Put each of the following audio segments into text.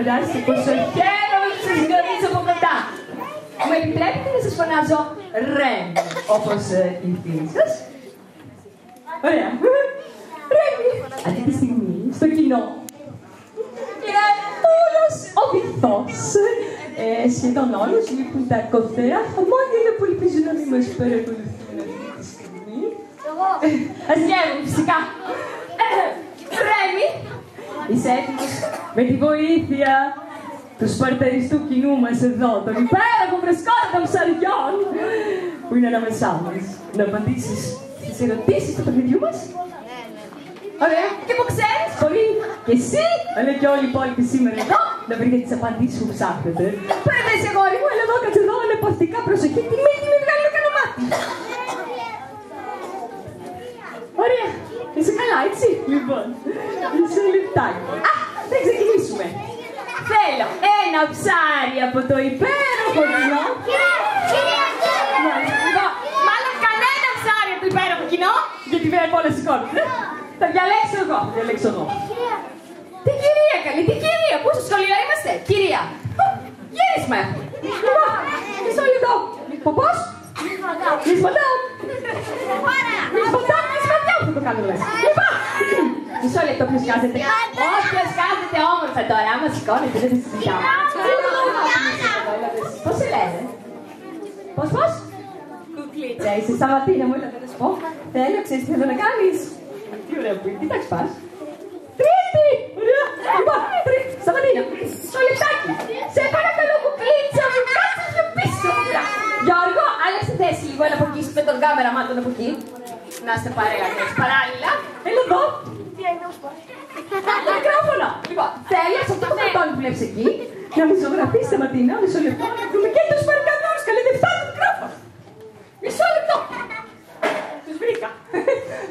φαντάζεστε πόσο χαίρομαι που σας γνωρίζω από κοντά. Μου επιτρέπετε να σας φωνάζω Ρέμ, όπως ε, η φίλη σας. Ωραία. Ρέμι, αυτή τη στιγμή στο κοινό είναι όλος ο βυθός. Ε, σχεδόν όλους λείπουν τα κοφτέα, μόνο είναι που ελπίζουν να μην μας παρακολουθούν αυτή τη στιγμή. Ας βγαίνουν φυσικά. Ε, Ρέμι, είσαι έτοιμος; Με τη βοήθεια του σπαρταριστού κοινού μας εδώ, των υπέροχων βρεσκών των ψαριών που είναι ανάμεσά μας. Να απαντήσεις στις ερωτήσεις του παιχνιδιού μας; Ωραία. Και που ξέρεις, πολύ και εσύ, αλλά και όλοι οι υπόλοιποι σήμερα εδώ, να βρείτε τις απαντήσεις που ψάχνετε. Πρέπει εσύ αγόρι μου, έλα εδώ, κάτσε εδώ, παυτικά προσοχή, τι μύτη με βγάλει το κανομάτι. Καλά, έτσι. Λοιπόν, μισό λεπτάκι. Α, θα ξεκινήσουμε. Θέλω ένα ψάρι από το υπέροχο κοινό. Λοιπόν, μάλλον κανένα ψάρι από το υπέροχο κοινό, γιατί βέβαια όλα σηκώνονται. Θα διαλέξω εγώ. Θα διαλέξω εγώ. Τι κυρία καλή, τι κυρία, πού στο σχολείο είμαστε, κυρία. Γύρισμα έχουμε. Λοιπόν, μισό λεπτό. Πώς; Μισ' Μαντάμ. Μισ' Μαντάμ, μισ' Μαντάμ θα το κάνω λες. Λοιπόν, μισό λεπτό ποιος κάθεται. Όποιος κάθεται όμορφα τώρα, άμα σηκώνεται δεν θα συζητάω. Πώς σε λένε; Πώς, πώς; Κουκλίτσα, είσαι Σαββατίνα μου, έλα να σου πω. Θέλω, ξέρεις τι θέλω να κάνεις. Τι ωραία που είναι, τι τάξη πας; Τρίτη! Ωραία! Λοιπόν, τρίτη, Σαββατίνα, στο λεπτάκι. Σε παρακαλώ, κουκλίτσα μου, κάτσε πιο πίσω. Γιώργο, άλλαξε θέση λίγο, έλα από εκεί, με τον κάμερα μάτων από εκεί. Να είστε παρέα, έτσι, παράλληλα. Έλα εδώ. Το μικρόφωνο. Λοιπόν, θέλω σε αυτό το καρτόνι που βλέπεις εκεί να μη ζωγραφείς Σταματίνα, μισό λεπτό, να δούμε και τους παρακαλώνους, καλή δεν φτάνει το μικρόφωνο. Μισό λεπτό. Τους βρήκα.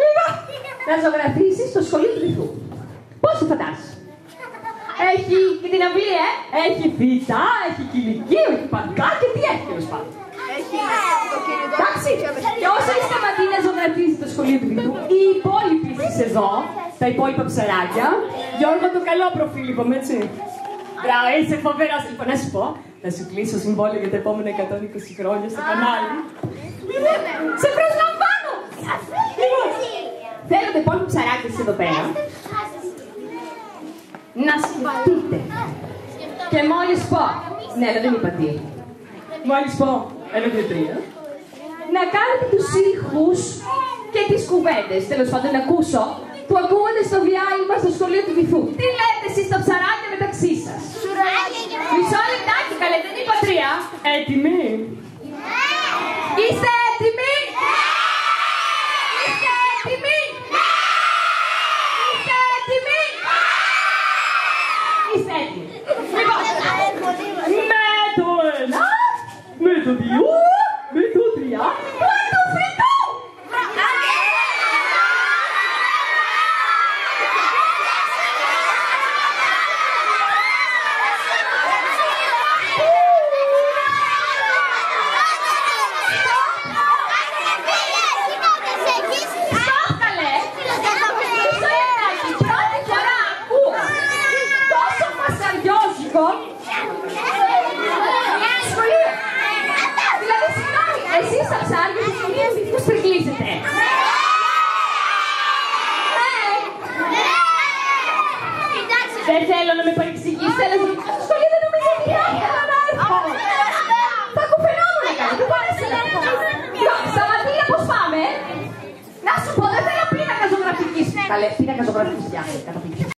Λοιπόν, να ζωγραφίσεις το σχολείο του βυθού. Πώς το φαντάζεσαι; Έχει και την αυλή, ε; Έχει φύτα, έχει κηλικείο, έχει παγκάκια, τι έχει τέλος πάντων. Εντάξει, και όσο η Σταματίνα ζωγραφίζει το σχολείο του βυθού, οι υπόλοιποι εσείς εδώ, τα υπόλοιπα ψαράκια, Γιώργο το καλό προφίλ, είπαμε έτσι. Μπράβο, είσαι φοβερός. Λοιπόν, να σου πω, θα σου κλείσω συμβόλαιο για τα επόμενα 120 χρόνια στο κανάλι. Λοιπόν, σε προσλαμβάνω! Λοιπόν, θέλω τα υπόλοιπα ψαράκια εδώ πέρα να σκεφτείτε. Και μόλις πω, ναι, αλλά δεν είπα τι. Μόλις πω, ένα, δύο, τρία. Να κάνετε τους ήχους και τις κουβέντες, τέλος πάντων να ακούσω, που ακούγονται στο διάλειμμα στο σχολείο του βυθού. Τι λέτε εσείς τα ψαράκια μεταξύ σας; Μισό λεπτάκι, καλέ, δεν είπα τρία. Έτοιμοι; Είστε έτοιμοι; Είστε έτοιμοι; Είστε έτοιμοι; Είστε έτοιμοι. Λοιπόν, με το ένα, με το δύο, θέλω να με παρεξηγήσετε, αλλά στο σχολείο δεν νομίζω ότι θα ήθελα να έρθω. Θα κουφαινόμουν να κάνω, δεν πάρεσαι να Λοιπόν, Σταματήνα, πώς πάμε; Να σου πω, δεν θέλω πίνακα ζωγραφικής. Καλέ, πίνακα ζωγραφικής φτιάχνει, καταπληκτική.